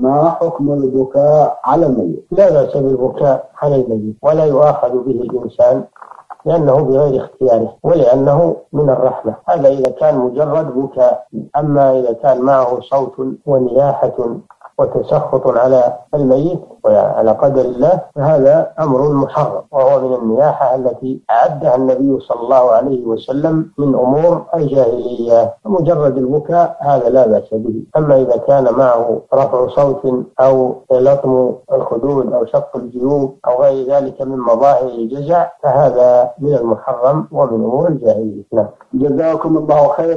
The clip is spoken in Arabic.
ما حكم البكاء على الميت؟ لا بأس بالبكاء على الميت ولا يؤاخذ به الإنسان لأنه بغير اختياره ولأنه من الرحمة هذا إذا كان مجرد بكاء أما إذا كان معه صوت ونياحة وتسخط على الميت وعلى قدر الله فهذا أمر محرم وهو من النياحة التي أعدها النبي صلى الله عليه وسلم من أمور الجاهلية. مجرد البكاء هذا لا بأس به. أما إذا كان معه رفع صوت أو لطم الخدود أو شق الجيوب أو غير ذلك من مظاهر الجزع فهذا من المحرم ومن أمور الجاهلية. نعم. جزاكم الله خيرا.